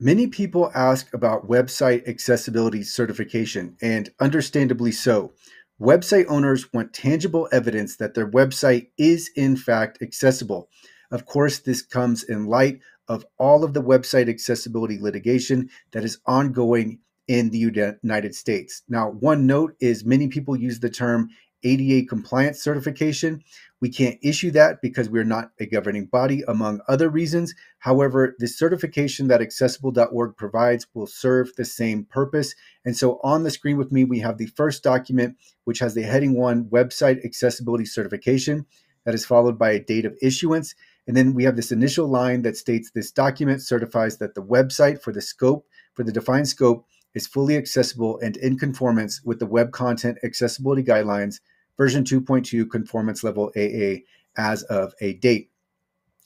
Many people ask about website accessibility certification, and understandably so. Website owners want tangible evidence that their website is, in fact, accessible. Of course, this comes in light of all of the website accessibility litigation that is ongoing in the United States. Now, one note is many people use the term ADA compliance certification. We can't issue that because we're not a governing body, among other reasons. However, the certification that accessible.org provides will serve the same purpose. And so on the screen with me, we have the first document, which has the heading one website accessibility certification, that is followed by a date of issuance. And then we have this initial line that states this document certifies that the website for the scope, for the defined scope, is fully accessible and in conformance with the Web Content Accessibility Guidelines version 2.2 conformance level AA as of a date.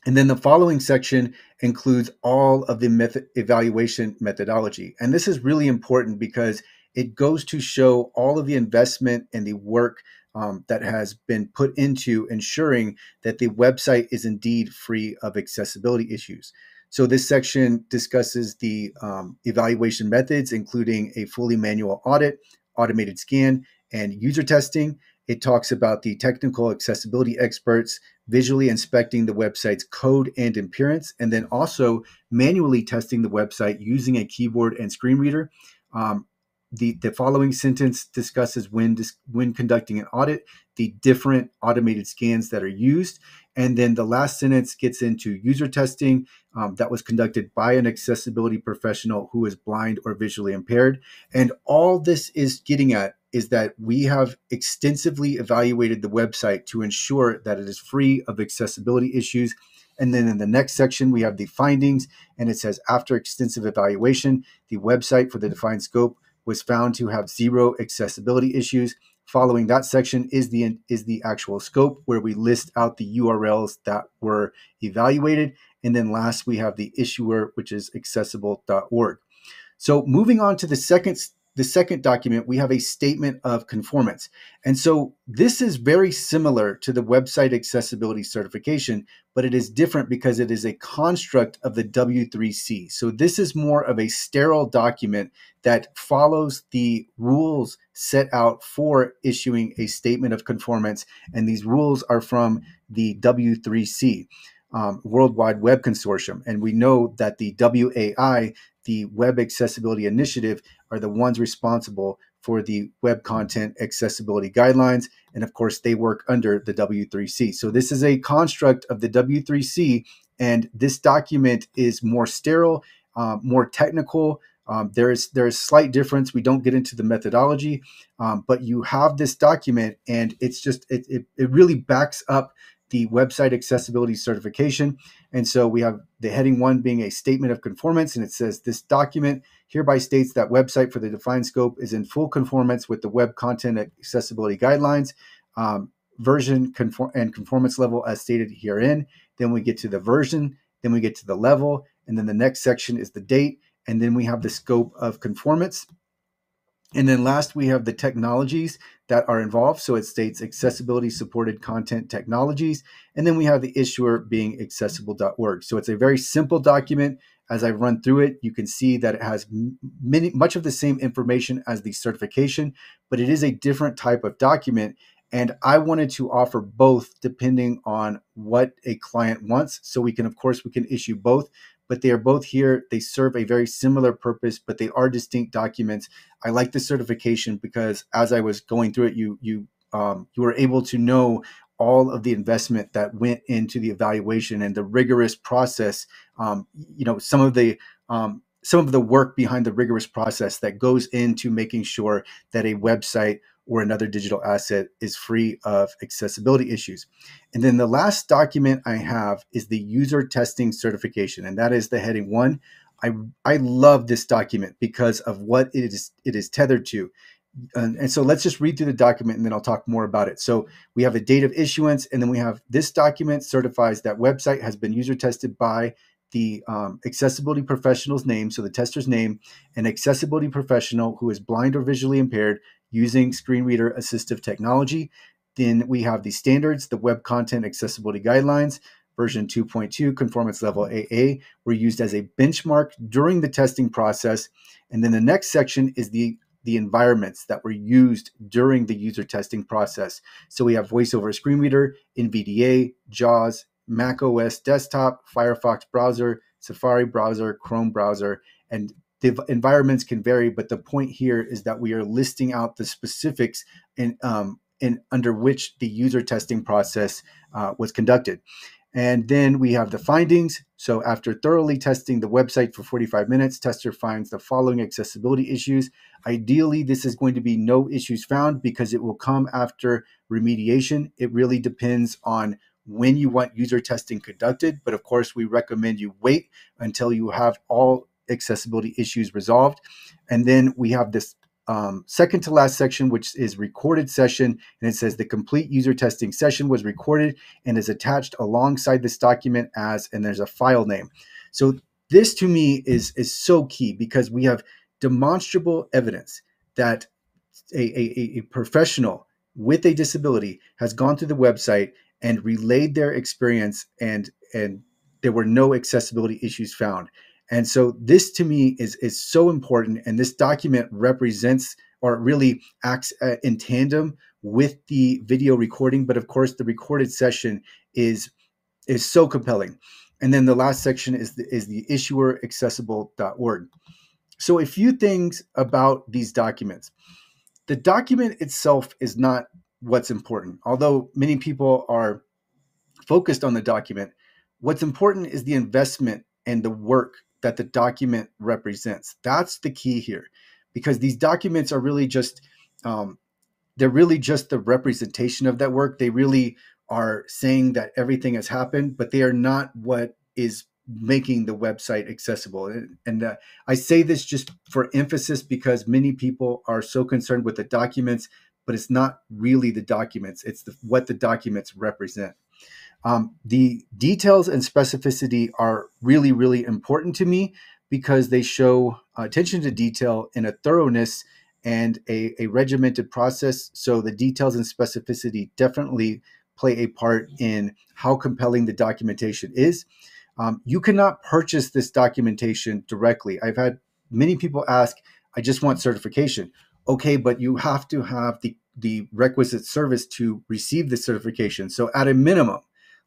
And then the following section includes all of the method evaluation methodology. And this is really important because it goes to show all of the investment and the work um, that has been put into ensuring that the website is indeed free of accessibility issues. So this section discusses the um, evaluation methods, including a fully manual audit, automated scan, and user testing. It talks about the technical accessibility experts visually inspecting the website's code and appearance, and then also manually testing the website using a keyboard and screen reader. Um, the, the following sentence discusses when, when conducting an audit, the different automated scans that are used. And then the last sentence gets into user testing um, that was conducted by an accessibility professional who is blind or visually impaired. And all this is getting at is that we have extensively evaluated the website to ensure that it is free of accessibility issues. And then in the next section, we have the findings, and it says after extensive evaluation, the website for the defined scope was found to have zero accessibility issues. Following that section is the is the actual scope where we list out the URLs that were evaluated, and then last we have the issuer, which is accessible.org. So moving on to the second the second document, we have a statement of conformance. And so this is very similar to the website accessibility certification, but it is different because it is a construct of the W3C. So this is more of a sterile document that follows the rules set out for issuing a statement of conformance. And these rules are from the W3C. Um, World Wide Web Consortium. And we know that the WAI, the Web Accessibility Initiative, are the ones responsible for the web content accessibility guidelines. And of course, they work under the W3C. So this is a construct of the W3C, and this document is more sterile, uh, more technical. Um, there is there is slight difference. We don't get into the methodology, um, but you have this document, and it's just it, it, it really backs up the website accessibility certification. And so we have the heading one being a statement of conformance, and it says this document hereby states that website for the defined scope is in full conformance with the web content accessibility guidelines, um, version conform- and conformance level as stated herein. Then we get to the version, then we get to the level, and then the next section is the date, and then we have the scope of conformance. And then last, we have the technologies that are involved. So it states accessibility supported content technologies. And then we have the issuer being accessible.org. So it's a very simple document. As I run through it, you can see that it has many, much of the same information as the certification, but it is a different type of document. And I wanted to offer both depending on what a client wants. So we can, of course, we can issue both, but they are both here. They serve a very similar purpose, but they are distinct documents. I like the certification because as I was going through it, you you um, you were able to know all of the investment that went into the evaluation and the rigorous process. Um, you know, some of the um, some of the work behind the rigorous process that goes into making sure that a website or another digital asset is free of accessibility issues. And then the last document I have is the user testing certification, and that is the heading one. I, I love this document because of what it is it is tethered to. And, and, so let's just read through the document and then I'll talk more about it. So we have a date of issuance, and then we have this document certifies that website has been user tested by the um, accessibility professional's name, so the tester's name, an accessibility professional who is blind or visually impaired using screen reader assistive technology. Then we have the standards, the Web Content Accessibility Guidelines, version 2.2 conformance level AA were used as a benchmark during the testing process. And then the next section is the the environments that were used during the user testing process. So we have VoiceOver Screen Reader, NVDA, JAWS, Mac OS desktop, Firefox browser, Safari browser, Chrome browser, and the environments can vary. But the point here is that we are listing out the specifics and um, under which the user testing process uh, was conducted. And then we have the findings. So after thoroughly testing the website for 45 minutes, tester finds the following accessibility issues. Ideally, this is going to be no issues found because it will come after remediation. It really depends on when you want user testing conducted. But of course, we recommend you wait until you have all accessibility issues resolved. And then we have this um, second to last section, which is recorded session. And it says the complete user testing session was recorded and is attached alongside this document as, and there's a file name. So this to me is, is so key because we have demonstrable evidence that a, a, a professional with a disability has gone through the website and relayed their experience and and there were no accessibility issues found and so this to me is is so important and this document represents or really acts uh, in tandem with the video recording but of course the recorded session is is so compelling. And then the last section is the, is the issueraccessible.org so a few things about these documents. The document itself is not what's important. Although many people are focused on the document, what's important is the investment and the work that the document represents. That's the key here, because these documents are really just um, they're really just the representation of that work. They really are saying that everything has happened, but they are not what is making the website accessible. And, and uh, I say this just for emphasis because many people are so concerned with the documents but it's not really the documents. It's the, what the documents represent. Um, the details and specificity are really, really important to me because they show attention to detail in a thoroughness and a, a regimented process. So the details and specificity definitely play a part in how compelling the documentation is. Um, you cannot purchase this documentation directly. I've had many people ask, I just want certification okay, but you have to have the the requisite service to receive the certification. So at a minimum,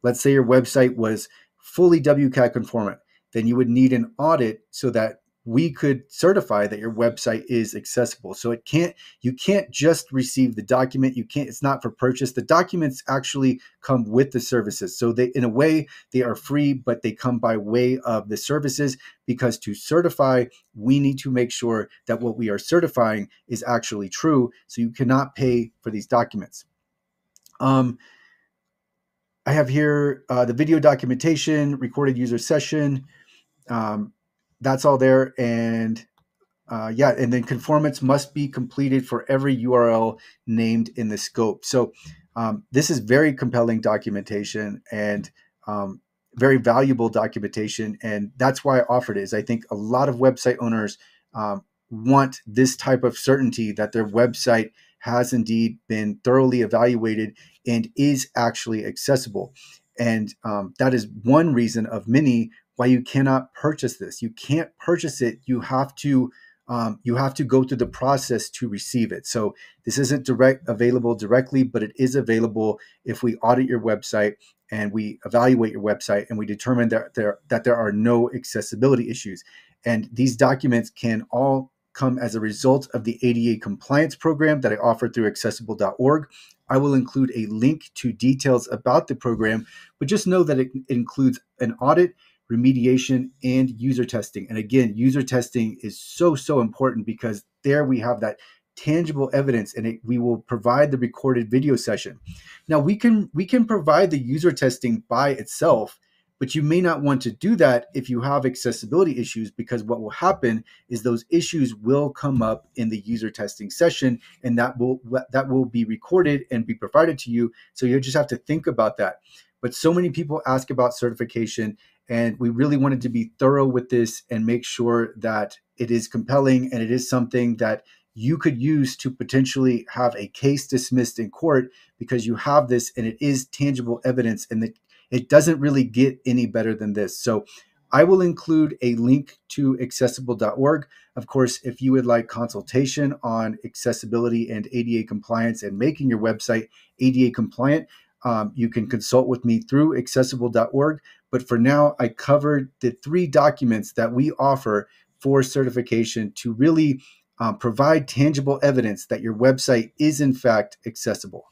let's say your website was fully WCAG conformant, then you would need an audit so that we could certify that your website is accessible. So it can't you can't just receive the document. You can't it's not for purchase. The documents actually come with the services. So they in a way they are free, but they come by way of the services because to certify, we need to make sure that what we are certifying is actually true. So you cannot pay for these documents. Um, I have here uh, the video documentation, recorded user session. Um, that's all there. And uh, yeah, and then conformance must be completed for every URL named in the scope. So um, this is very compelling documentation and um, very valuable documentation. And that's why I offered it is I think a lot of website owners um, want this type of certainty that their website has indeed been thoroughly evaluated and is actually accessible. And um, that is one reason of many why you cannot purchase this. You can't purchase it. You have to um, you have to go through the process to receive it. So this isn't direct available directly, but it is available if we audit your website and we evaluate your website and we determine that there that there are no accessibility issues. And these documents can all come as a result of the ADA compliance program that I offer through accessible.org. I will include a link to details about the program, but just know that it includes an audit remediation, and user testing. And again, user testing is so, so important because there we have that tangible evidence and it, we will provide the recorded video session. Now we can we can provide the user testing by itself, but you may not want to do that if you have accessibility issues because what will happen is those issues will come up in the user testing session and that will that will be recorded and be provided to you. So you just have to think about that. But so many people ask about certification and we really wanted to be thorough with this and make sure that it is compelling and it is something that you could use to potentially have a case dismissed in court because you have this and it is tangible evidence and that It doesn't really get any better than this. So I will include a link to accessible.org. Of course, if you would like consultation on accessibility and ADA compliance and making your website ADA compliant, um, you can consult with me through accessible.org. But for now, I covered the three documents that we offer for certification to really um, provide tangible evidence that your website is in fact accessible.